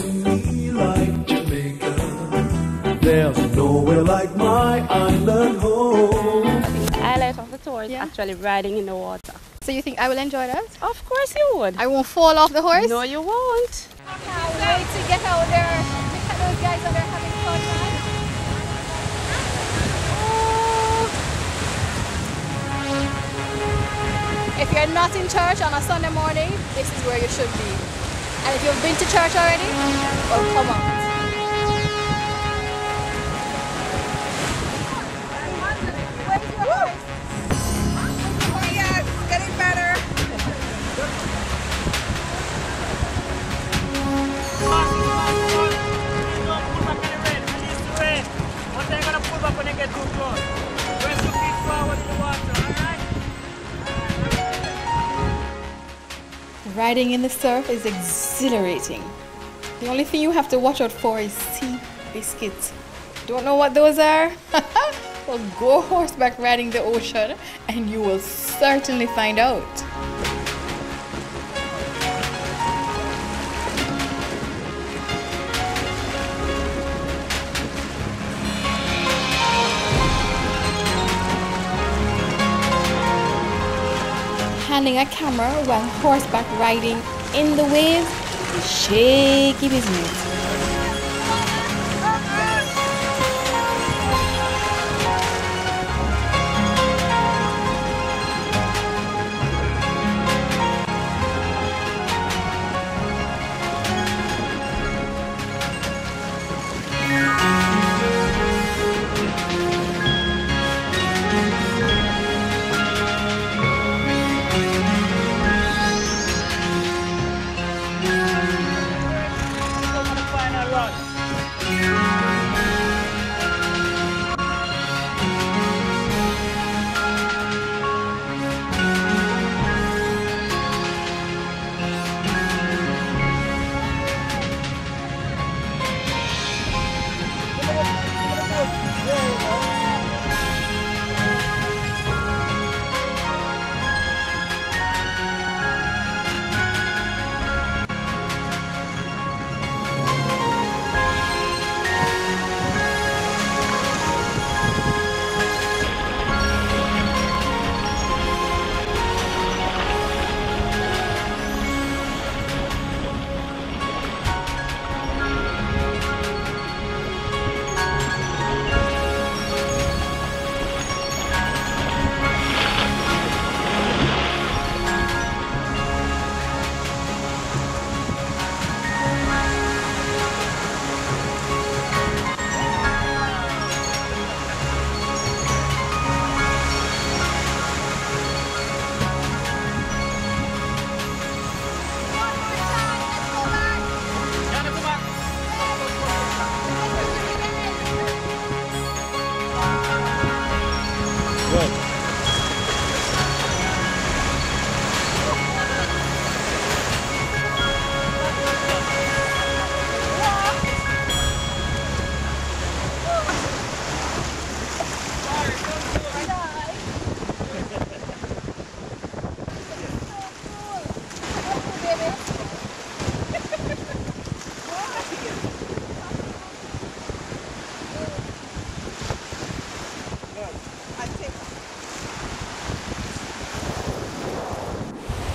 to me like Jamaica. There's nowhere like my island home. The highlight of the tour is Yeah. actually riding in the water. So you think I will enjoy that? Of course you would. I won't fall off the horse? No, you won't. Can't wait to get out there. Look at those guys out there having fun. Oh. If you're not in church on a Sunday morning, this is where you should be. And if you've been to church already, well, come on. Riding in the surf is exhilarating. The only thing you have to watch out for is sea biscuits. Don't know what those are? well, go horseback riding the ocean and you will certainly find out. Handling a camera while horseback riding in the waves shaky business.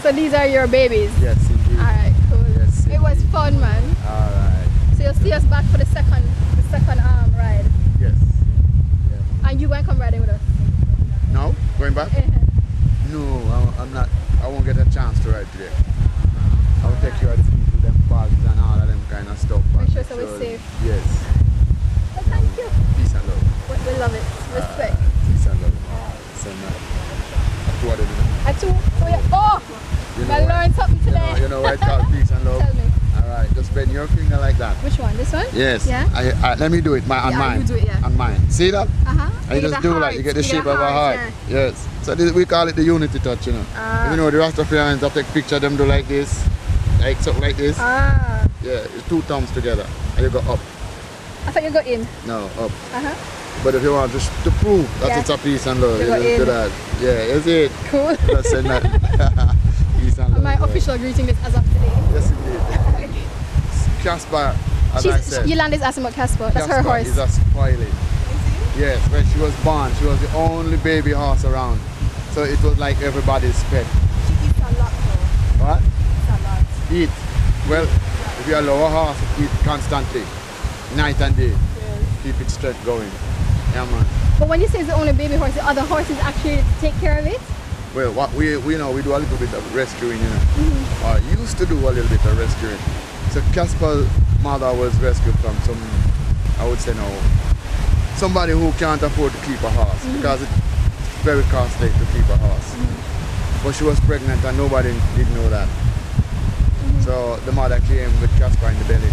So these are your babies. Yes, indeed. Alright, cool. Yes, it was fun, man. All right. So you'll see us back for the second, the second arm ride. Yes. And you to come riding with us. No, going back? No, I'm- I'm not. I won't get a chance to ride today. I will take care of the people, them bags and all of them kind of stuff. Make sure so we're safe. Yes. Well, thank you. Peace and love. We, love it. Respect. Peace and love. So nice. Two of them. I too. Oh, yeah. oh You I know why- learned something You know, you know why it's called peace and love? Tell me. All right, just bend your finger like that. Which one? This one? Yes. Yeah? I, I, let me do it. My, on Yeah, mine. you do it, yeah. On mine. See that? Uh-huh. And you just do like you get the You shape of a heart. yeah. Yes. So this, we call it the unity touch, you know. Ah. You know the Rastafarians have take picture them do like this, like something like this. Ah. Yeah, it's two thumbs together, and you go up. I thought you got in. No, up. Uh-huh. But if you want just to prove that Yeah. it's a peace and love, You just do that. Yeah, is it? Cool. Just send that. peace and love. My yeah. official greeting is as of today. Yes, indeed. Casper, as I She's, said, Yolanda is asking about Casper. That's her Casper horse. is a spoilie. Yes, when she was born, she was the only baby horse around. So it was like everybody's pet. She eats a lot though. What? Eats a lot. Eat. Well, if you allow a horse to eat constantly, night and day, yes. keep its strength going. Yeah, man. But when you say it's the only baby horse, the other horses actually take care of it? Well, what we we know we do a little bit of rescuing, you know. Mm-hmm. Or used to do a little bit of rescuing. So Casper's mother was rescued from some, I would say now, somebody who can't afford to keep a horse mm-hmm. because it's very costly to keep a horse. Mm-hmm. But she was pregnant and nobody didn't know that. So the mother came with Casper in the belly.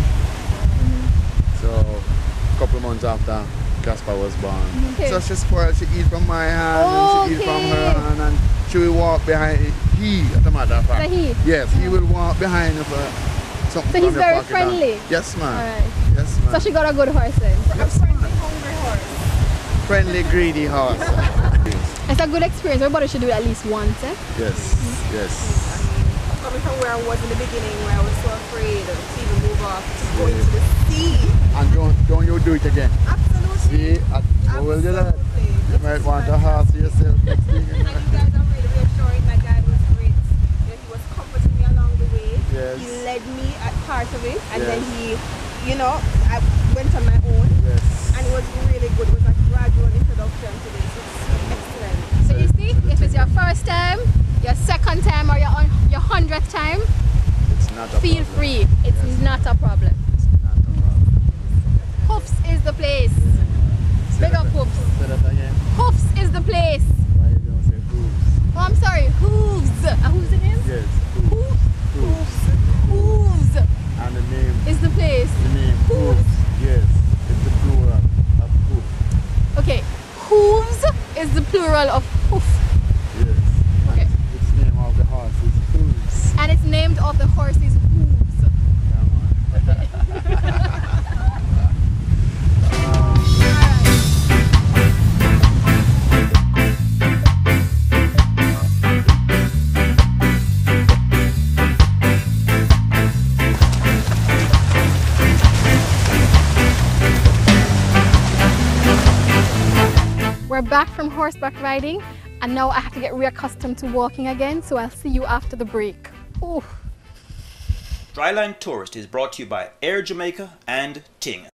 So a couple months after Casper was born. Okay. So she spoiled, she eat from my hand and she eat from her Okay. hand and she will walk behind he, as a matter of fact. The he? Yes, he will walk behind of her. So he's very pocket and- friendly? Yes, ma'am. Alright. Yes, ma'am. So she got a good horse then. A friendly, hungry horse. friendly, greedy horse. It's a good experience. Everybody should do it at least once, eh? yes, yes. Coming from where I was in the beginning, where I was so afraid to even move off, to go into the sea. And don't don't you do it again. Absolutely. See, at, what will you that, Absolutely. You might want a horse yourself next thing. you And know. you guys are really reassuring. My dad was great. You know, he was comforting me along the way. Yes. He led me at part of it, and then he, you know, I went on my own, Yes. and it was really good. It was a gradual introduction to this. It's excellent. So you see, if it's your first time, your second time, or your un- your hundredth time, It's not a feel problem. free. It's Yes. not a problem. It's not a problem. Hoofs is the place. Say Big up that- Hoofs. Say that again. Hoofs is the place. Why you don't say hooves? Oh, I'm sorry. Hooves. Uh, hooves it is? Yes, hooves. Hooves. Hooves And the name, is the place. the name Hooves. hooves. Yes, it's the plural of hoof. Okay. Hooves is the plural of hoof. Yes. Okay. And its name of the horse is hooves. And it's named of the horse's We're back from horseback riding and now I have to get reaccustomed to walking again, so I'll see you after the break. Ooh. Dry Lan Tourist is brought to you by Air Jamaica and Ting.